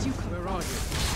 Where are you?